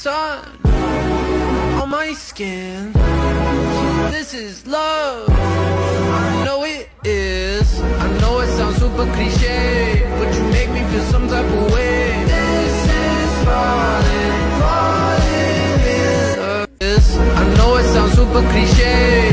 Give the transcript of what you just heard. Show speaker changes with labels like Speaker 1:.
Speaker 1: sun on my skin. This is love. I know it is. I know it sounds super cliche, but you make me feel some type of way. This is falling, falling in love. I know it sounds super cliche.